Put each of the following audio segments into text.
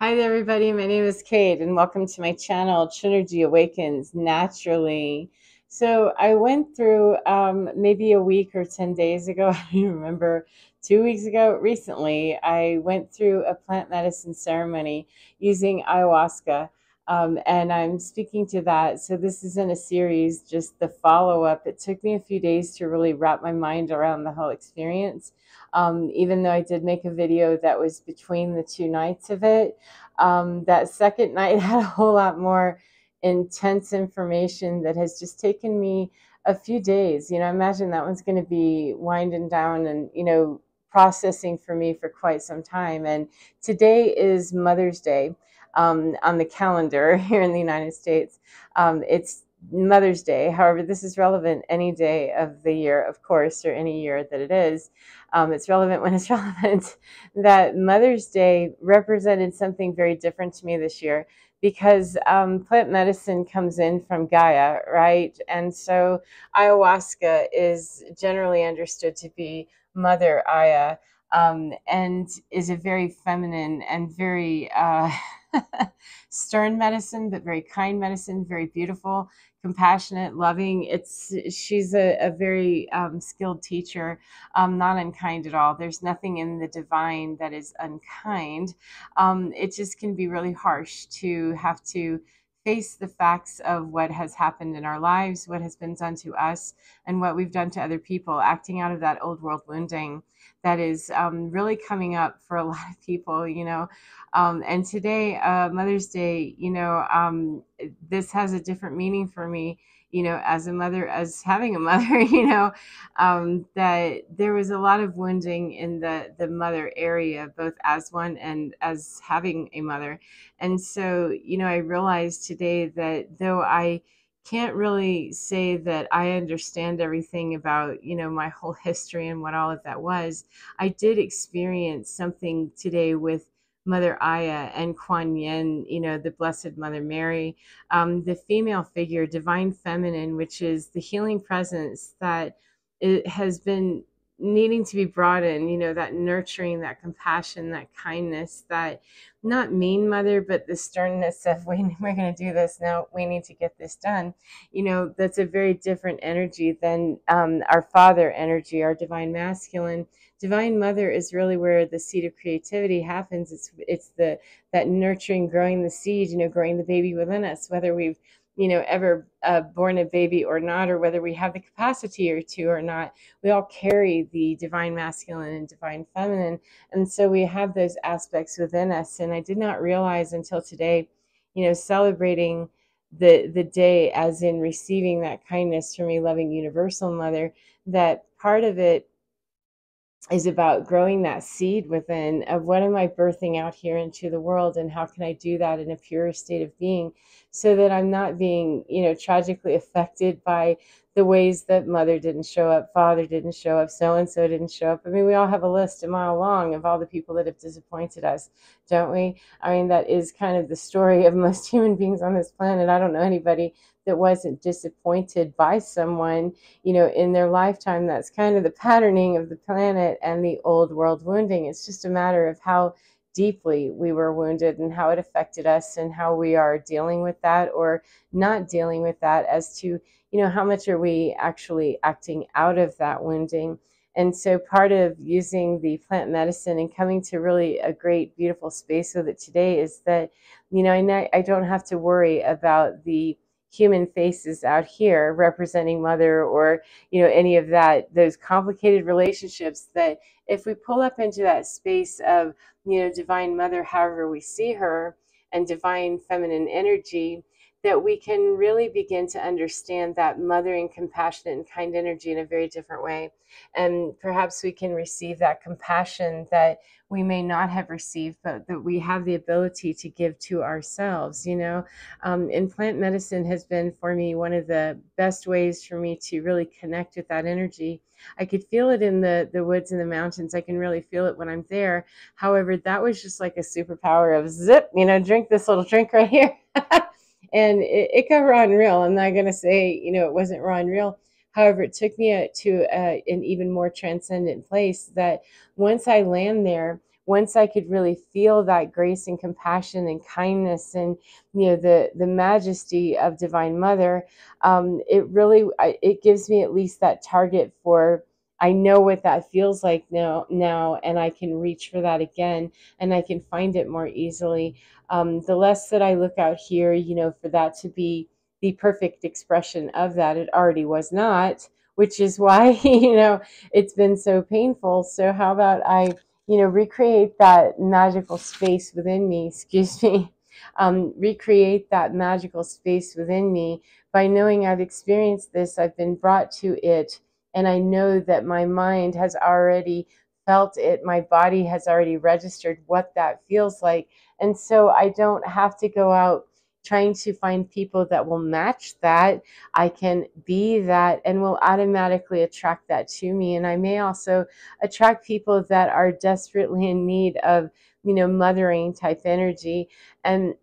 Hi there, everybody. My name is Kate, and welcome to my channel, Trinergy Awakens Naturally. So, I went through um, maybe a week or 10 days ago, I remember, two weeks ago, recently, I went through a plant medicine ceremony using ayahuasca. Um, and I'm speaking to that. So, this isn't a series, just the follow up. It took me a few days to really wrap my mind around the whole experience. Um, even though I did make a video that was between the two nights of it, um, that second night had a whole lot more intense information that has just taken me a few days. You know, imagine that one's going to be winding down and, you know, processing for me for quite some time. And today is Mother's Day um, on the calendar here in the United States. Um, it's Mother's Day. However, this is relevant any day of the year, of course, or any year that it is. Um, it's relevant when it's relevant. that Mother's Day represented something very different to me this year because um, plant medicine comes in from Gaia, right? And so ayahuasca is generally understood to be Mother Aya um, and is a very feminine and very uh, stern medicine, but very kind medicine, very beautiful, compassionate, loving. It's she's a, a very um, skilled teacher, um, not unkind at all. There's nothing in the divine that is unkind. Um, it just can be really harsh to have to face the facts of what has happened in our lives, what has been done to us, and what we've done to other people, acting out of that old world wounding that is um, really coming up for a lot of people, you know. Um, and today, uh, Mother's Day, you know, um, this has a different meaning for me you know, as a mother, as having a mother, you know, um, that there was a lot of wounding in the the mother area, both as one and as having a mother. And so, you know, I realized today that though I can't really say that I understand everything about, you know, my whole history and what all of that was, I did experience something today with Mother Aya and Kuan Yin, you know, the Blessed Mother Mary, um, the female figure, divine feminine, which is the healing presence that it has been needing to be brought in, you know, that nurturing, that compassion, that kindness, that not mean mother, but the sternness of we, we're going to do this now, we need to get this done. You know, that's a very different energy than um, our father energy, our divine masculine. Divine mother is really where the seed of creativity happens. It's it's the that nurturing, growing the seed, you know, growing the baby within us, whether we've you know ever uh, born a baby or not or whether we have the capacity or to or not. We all carry the divine masculine and divine feminine. And so we have those aspects within us. And i did not realize until today you know celebrating the the day as in receiving that kindness from a loving universal mother that part of it is about growing that seed within of what am I birthing out here into the world and how can I do that in a pure state of being so that I'm not being, you know, tragically affected by the ways that mother didn't show up, father didn't show up, so and so didn't show up. I mean, we all have a list a mile long of all the people that have disappointed us, don't we? I mean, that is kind of the story of most human beings on this planet. I don't know anybody that wasn't disappointed by someone, you know, in their lifetime. That's kind of the patterning of the planet and the old world wounding. It's just a matter of how deeply we were wounded and how it affected us and how we are dealing with that or not dealing with that as to, you know, how much are we actually acting out of that wounding. And so part of using the plant medicine and coming to really a great, beautiful space with it today is that, you know, I, I don't have to worry about the human faces out here representing mother or you know any of that those complicated relationships that if we pull up into that space of you know divine mother however we see her and divine feminine energy that we can really begin to understand that mothering, compassionate, and kind energy in a very different way. And perhaps we can receive that compassion that we may not have received, but that we have the ability to give to ourselves. You know, um, and plant medicine has been for me one of the best ways for me to really connect with that energy. I could feel it in the the woods and the mountains. I can really feel it when I'm there. However, that was just like a superpower of zip. You know, drink this little drink right here. and it, it got raw and real. I'm not going to say, you know, it wasn't raw real. However, it took me to uh, an even more transcendent place that once I land there, once I could really feel that grace and compassion and kindness and you know the the majesty of Divine Mother, um, it really it gives me at least that target for I know what that feels like now now and I can reach for that again and I can find it more easily. Um, the less that I look out here, you know, for that to be the perfect expression of that, it already was not, which is why, you know, it's been so painful. So how about I, you know, recreate that magical space within me, excuse me, um, recreate that magical space within me by knowing I've experienced this, I've been brought to it and I know that my mind has already felt it, my body has already registered what that feels like. And so I don't have to go out trying to find people that will match that. I can be that and will automatically attract that to me. And I may also attract people that are desperately in need of, you know, mothering type energy. And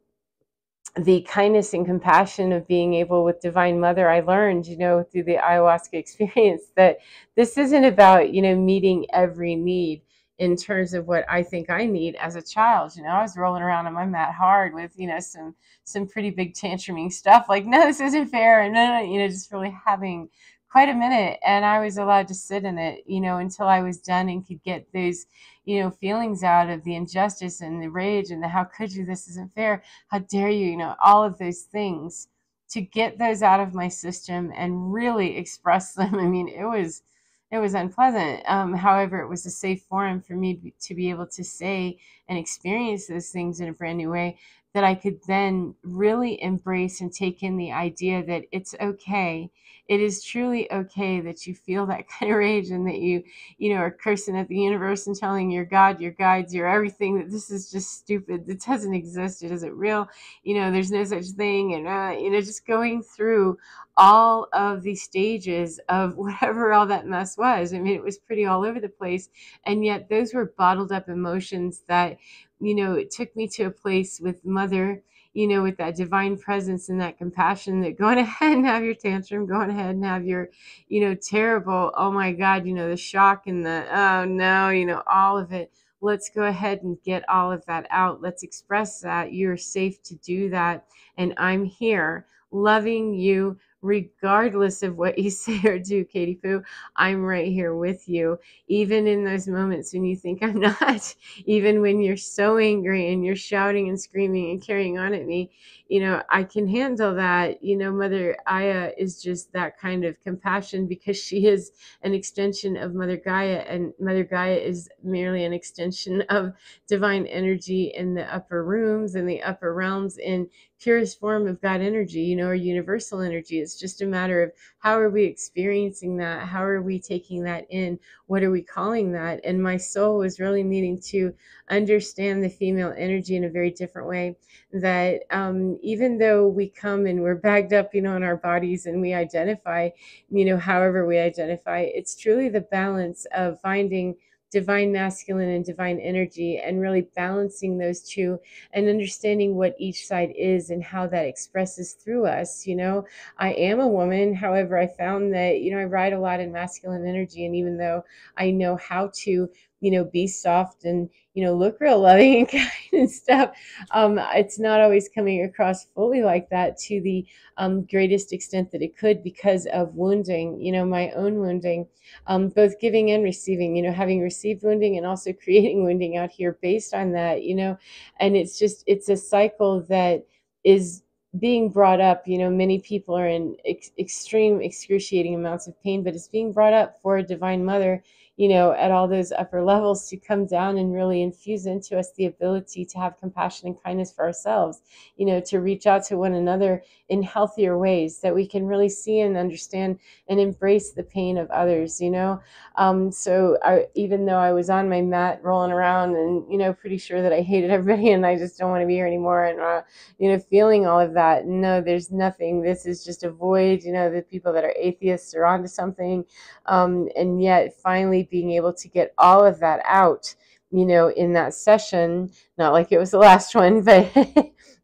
the kindness and compassion of being able with divine mother i learned you know through the ayahuasca experience that this isn't about you know meeting every need in terms of what i think i need as a child you know i was rolling around on my mat hard with you know some some pretty big tantruming stuff like no this isn't fair and no, no you know just really having quite a minute and I was allowed to sit in it, you know, until I was done and could get those, you know, feelings out of the injustice and the rage and the how could you, this isn't fair, how dare you, you know, all of those things to get those out of my system and really express them. I mean, it was it was unpleasant. Um, however, it was a safe forum for me to be able to say and experience those things in a brand new way that I could then really embrace and take in the idea that it's okay it is truly okay that you feel that kind of rage and that you, you know, are cursing at the universe and telling your God, your guides, your everything that this is just stupid. It doesn't exist. It isn't real. You know, there's no such thing. And, uh, you know, just going through all of the stages of whatever all that mess was. I mean, it was pretty all over the place. And yet those were bottled up emotions that, you know, it took me to a place with mother you know, with that divine presence and that compassion that go ahead and have your tantrum, go ahead and have your, you know, terrible, oh my God, you know, the shock and the, oh no, you know, all of it. Let's go ahead and get all of that out. Let's express that. You're safe to do that. And I'm here loving you regardless of what you say or do, Katie Poo, I'm right here with you. Even in those moments when you think I'm not, even when you're so angry and you're shouting and screaming and carrying on at me, you know, I can handle that. You know, Mother Aya is just that kind of compassion because she is an extension of Mother Gaia, and Mother Gaia is merely an extension of divine energy in the upper rooms and the upper realms in purest form of God energy, you know, or universal energy. It's just a matter of how are we experiencing that? How are we taking that in? What are we calling that? And my soul was really needing to understand the female energy in a very different way. That um, even though we come and we're bagged up, you know, in our bodies and we identify, you know, however we identify, it's truly the balance of finding divine masculine and divine energy and really balancing those two and understanding what each side is and how that expresses through us you know. I am a woman however i found that you know i ride a lot in masculine energy and even though i know how to you know be soft and you know look real loving and kind and stuff um, it's not always coming across fully like that to the um, greatest extent that it could because of wounding you know my own wounding um, both giving and receiving you know having received wounding and also creating wounding out here based on that you know and it's just it's a cycle that is being brought up you know many people are in ex- extreme excruciating amounts of pain but it's being brought up for a divine mother you know, at all those upper levels to come down and really infuse into us the ability to have compassion and kindness for ourselves, you know, to reach out to one another in healthier ways that we can really see and understand and embrace the pain of others, you know. Um, so I, even though I was on my mat rolling around and, you know, pretty sure that I hated everybody and I just don't want to be here anymore and, uh, you know, feeling all of that, no, there's nothing. This is just a void, you know, the people that are atheists are onto something. Um, and yet finally being able to get all of that out, you know, in that session, not like it was the last one, but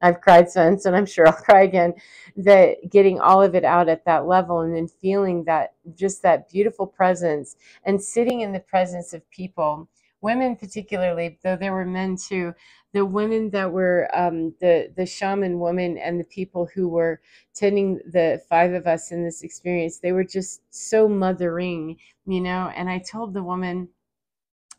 I've cried since and I'm sure I'll cry again, that getting all of it out at that level and then feeling that just that beautiful presence and sitting in the presence of people women particularly, though there were men too, the women that were um, the the shaman woman and the people who were tending the five of us in this experience, they were just so mothering, you know. And I told the woman,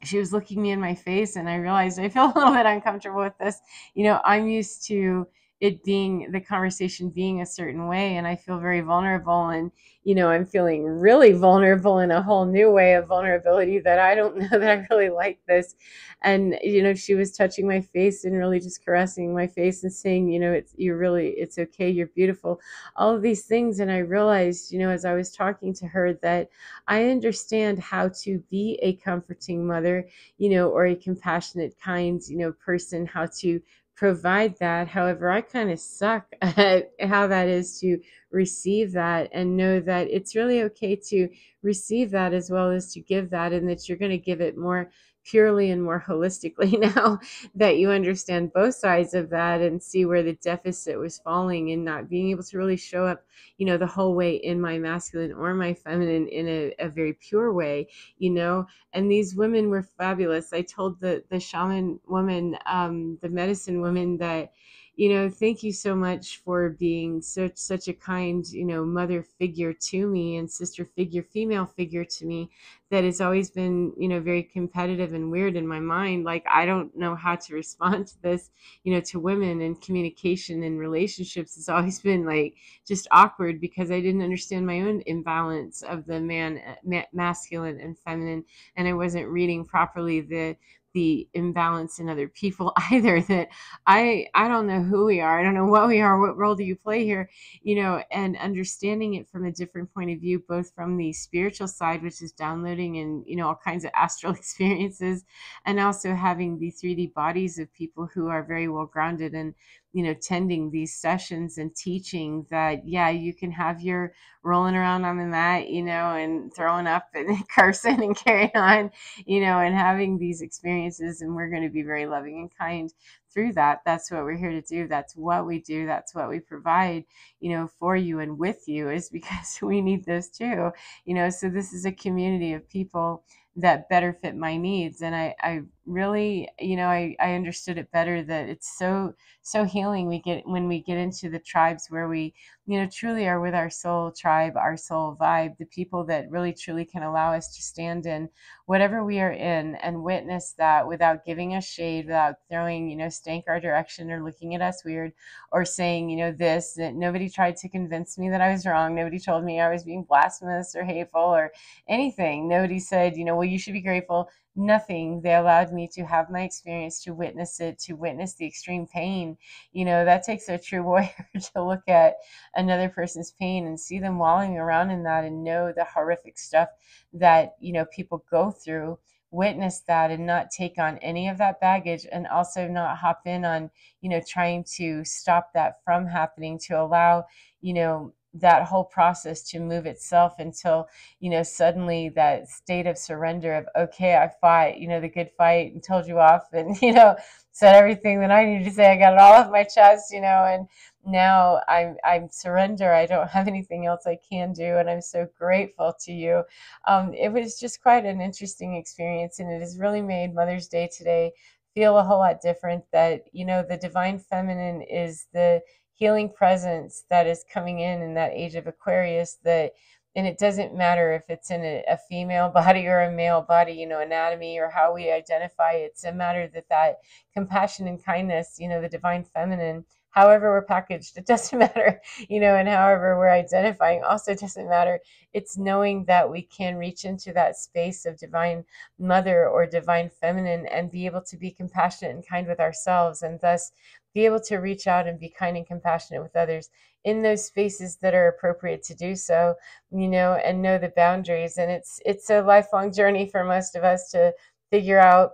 she was looking me in my face, and I realized I feel a little bit uncomfortable with this. You know, I'm used to it being the conversation being a certain way and i feel very vulnerable and you know i'm feeling really vulnerable in a whole new way of vulnerability that i don't know that i really like this. And you know she was touching my face and really just caressing my face and saying you know it's you're really it's okay you're beautiful all of these things. And i realized you know as i was talking to her that i understand how to be a comforting mother you know or a compassionate kind you know person how to provide that. However, I kind of suck at how that is to receive that and know that it's really okay to receive that as well as to give that, and that you're going to give it more purely and more holistically now that you understand both sides of that and see where the deficit was falling and not being able to really show up you know the whole way in my masculine or my feminine in a, a very pure way you know? And these women were fabulous. I told the the shaman woman um the medicine woman that you know, thank you so much for being such such a kind, you know, mother figure to me and sister figure, female figure to me that has always been, you know, very competitive and weird in my mind. Like I don't know how to respond to this, you know, to women and communication and relationships has always been like just awkward because I didn't understand my own imbalance of the man eh, ma- masculine and feminine and I wasn't reading properly the the imbalance in other people either that i i don't know who we are i don't know what we are what role do you play here you know and understanding it from a different point of view both from the spiritual side which is downloading and you know all kinds of astral experiences and also having the 3d bodies of people who are very well grounded and you know tending these sessions and teaching that yeah you can have your rolling around on the mat you know and throwing up and cursing and carrying on you know and having these experiences and we're going to be very loving and kind through that. That's what we're here to do. That's what we do. That's what we provide you know for you and with you is because we need this too you know? So this is a community of people that better fit my needs and i i really you know I, I understood it better that it's so so healing we get when we get into the tribes where we you know truly are with our soul tribe our soul vibe the people that really truly can allow us to stand in whatever we are in and witness that without giving us shade without throwing you know stank our direction or looking at us weird or saying you know this that nobody tried to convince me that i was wrong. Nobody told me i was being blasphemous or hateful or anything. Nobody said you know well you should be grateful nothing. They allowed me to have my experience, to witness it, to witness the extreme pain. You know, that takes a true warrior to look at another person's pain and see them wallowing around in that and know the horrific stuff that, you know, people go through witness that and not take on any of that baggage and also not hop in on you know trying to stop that from happening to allow you know that whole process to move itself until you know suddenly that state of surrender of okay i fight you know the good fight and told you off and you know said everything that i needed to say. I got it all off my chest you know and now i'm i'm surrender. I don't have anything else i can do and i'm so grateful to you. Um, it was just quite an interesting experience and it has really made mother's day today feel a whole lot different that you know the divine feminine is the healing presence that is coming in in that age of Aquarius that and it doesn't matter if it's in a, a, female body or a male body you know anatomy or how we identify it's a matter that that compassion and kindness you know the divine feminine however we're packaged it doesn't matter you know and however we're identifying also doesn't matter. It's knowing that we can reach into that space of divine mother or divine feminine and be able to be compassionate and kind with ourselves and thus be able to reach out and be kind and compassionate with others in those spaces that are appropriate to do so you know and know the boundaries. And it's it's a lifelong journey for most of us to figure out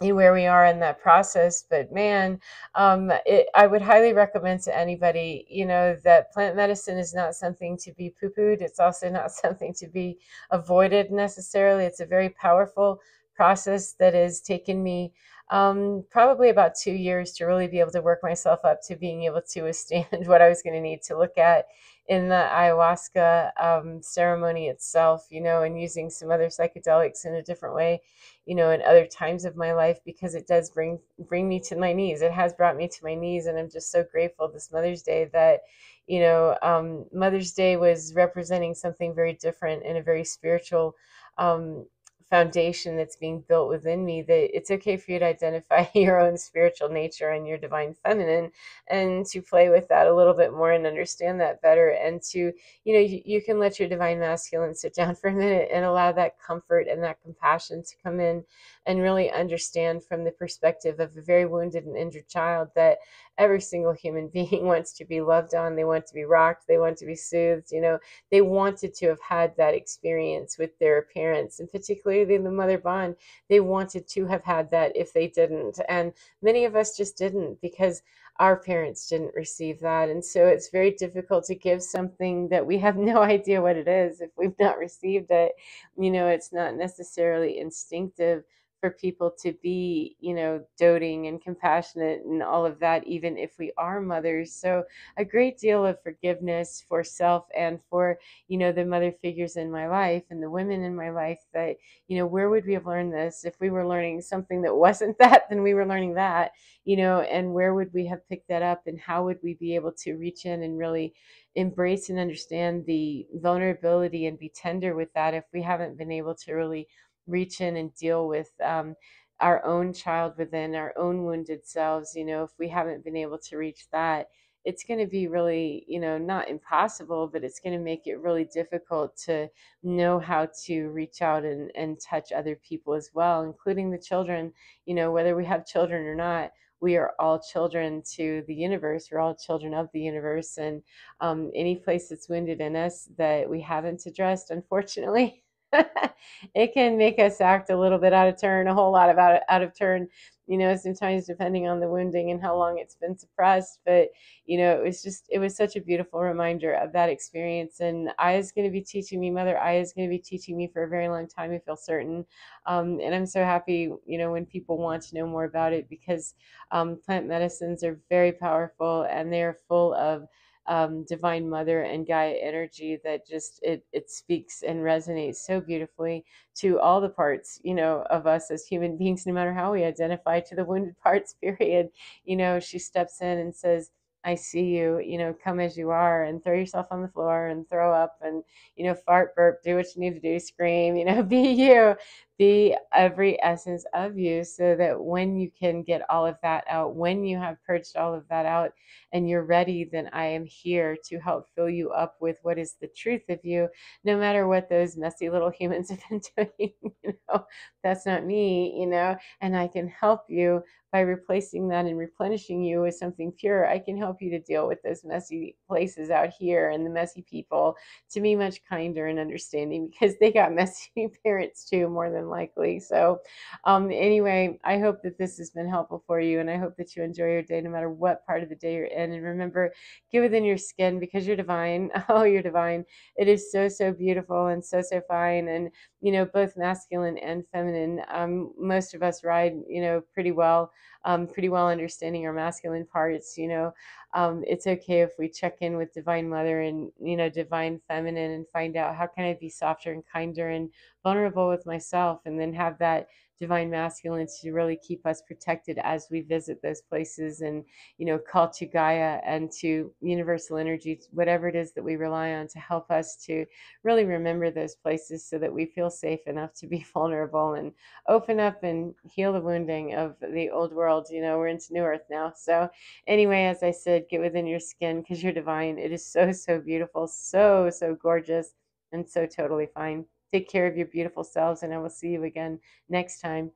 where we are in that process. But man um, it, i would highly recommend to anybody you know that plant medicine is not something to be poo-pooed. It's also not something to be avoided necessarily. It's a very powerful process that has taken me um, probably about two years to really be able to work myself up to being able to withstand what I was going to need to look at in the ayahuasca um, ceremony itself, you know, and using some other psychedelics in a different way, you know, in other times of my life because it does bring bring me to my knees. It has brought me to my knees, and I'm just so grateful this Mother's Day that, you know, um, Mother's Day was representing something very different in a very spiritual um, foundation that's being built within me that it's okay for you to identify your own spiritual nature and your divine feminine and to play with that a little bit more and understand that better and to you know you, you can let your divine masculine sit down for a minute and allow that comfort and that compassion to come in and really understand from the perspective of a very wounded and injured child that every single human being wants to be loved on they want to be rocked they want to be soothed you know they wanted to have had that experience with their parents and particularly the mother bond they wanted to have had that if they didn't and many of us just didn't because our parents didn't receive that and so it's very difficult to give something that we have no idea what it is if we've not received it you know it's not necessarily instinctive for people to be, you know, doting and compassionate and all of that, even if we are mothers. So, a great deal of forgiveness for self and for, you know, the mother figures in my life and the women in my life that, you know, where would we have learned this? If we were learning something that wasn't that, then we were learning that, you know, and where would we have picked that up and how would we be able to reach in and really embrace and understand the vulnerability and be tender with that if we haven't been able to really reach in and deal with um, our own child within our own wounded selves you know if we haven't been able to reach that it's going to be really you know not impossible but it's going to make it really difficult to know how to reach out and, and touch other people as well including the children you know whether we have children or not we are all children to the universe we're all children of the universe and um, any place that's wounded in us that we haven't addressed unfortunately it can make us act a little bit out of turn, a whole lot of out of, out of turn, you know, sometimes depending on the wounding and how long it's been suppressed. But, you know, it was just, it was such a beautiful reminder of that experience. And Aya's going to be teaching me, Mother Aya is going to be teaching me for a very long time, I feel certain. Um, and I'm so happy, you know, when people want to know more about it because um, plant medicines are very powerful and they are full of um, divine mother and gaia energy that just it it speaks and resonates so beautifully to all the parts you know of us as human beings no matter how we identify to the wounded parts period. You know she steps in and says I see you, you know, come as you are and throw yourself on the floor and throw up and, you know, fart, burp, do what you need to do, scream, you know, be you, be every essence of you so that when you can get all of that out, when you have purged all of that out and you're ready, then I am here to help fill you up with what is the truth of you, no matter what those messy little humans have been doing, you know, that's not me, you know, and I can help you by replacing that and replenishing you with something pure, I can help you to deal with those messy places out here and the messy people to be much kinder and understanding because they got messy parents too, more than likely. So, um, anyway, I hope that this has been helpful for you and I hope that you enjoy your day no matter what part of the day you're in. And remember, get within your skin because you're divine. Oh, you're divine. It is so, so beautiful and so, so fine. And, you know, both masculine and feminine. Um, most of us ride, you know, pretty well um, pretty well understanding our masculine parts. You know, um, it's okay if we check in with Divine Mother and you know Divine Feminine and find out how can I be softer and kinder and vulnerable with myself, and then have that divine masculine to really keep us protected as we visit those places and you know call to gaia and to universal energy whatever it is that we rely on to help us to really remember those places so that we feel safe enough to be vulnerable and open up and heal the wounding of the old world. You know we're into new earth now. So anyway as i said get within your skin because you're divine. It is so so beautiful so so gorgeous and so totally fine Take care of your beautiful selves, and I will see you again next time.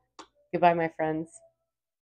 Goodbye, my friends.